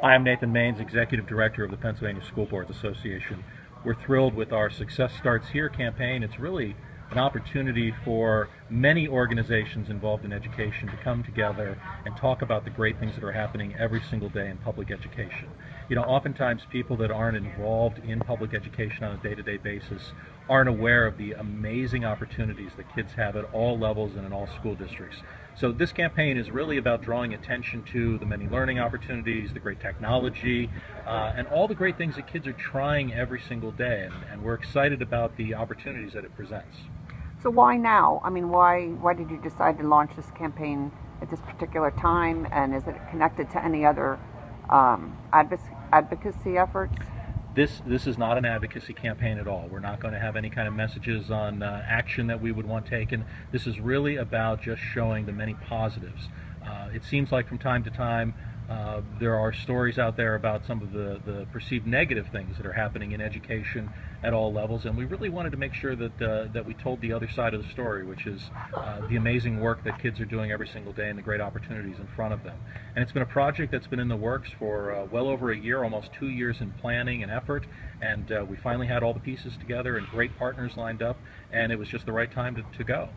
Hi, I'm Nathan Mains, Executive Director of the Pennsylvania School Boards Association. We're thrilled with our Success Starts Here campaign. It's really an opportunity for many organizations involved in education to come together and talk about the great things that are happening every single day in public education. You know, oftentimes people that aren't involved in public education on a day-to-day basis aren't aware of the amazing opportunities that kids have at all levels and in all school districts. So this campaign is really about drawing attention to the many learning opportunities, the great technology, uh, and all the great things that kids are trying every single day. And, and we're excited about the opportunities that it presents. So why now? I mean, why why did you decide to launch this campaign at this particular time? And is it connected to any other um, advocacy efforts? This this is not an advocacy campaign at all. We're not going to have any kind of messages on uh, action that we would want taken. This is really about just showing the many positives. Uh, it seems like from time to time uh, there are stories out there about some of the, the perceived negative things that are happening in education at all levels, and we really wanted to make sure that uh, that we told the other side of the story, which is uh, the amazing work that kids are doing every single day and the great opportunities in front of them. And it's been a project that's been in the works for uh, well over a year, almost two years in planning and effort, and uh, we finally had all the pieces together and great partners lined up, and it was just the right time to, to go.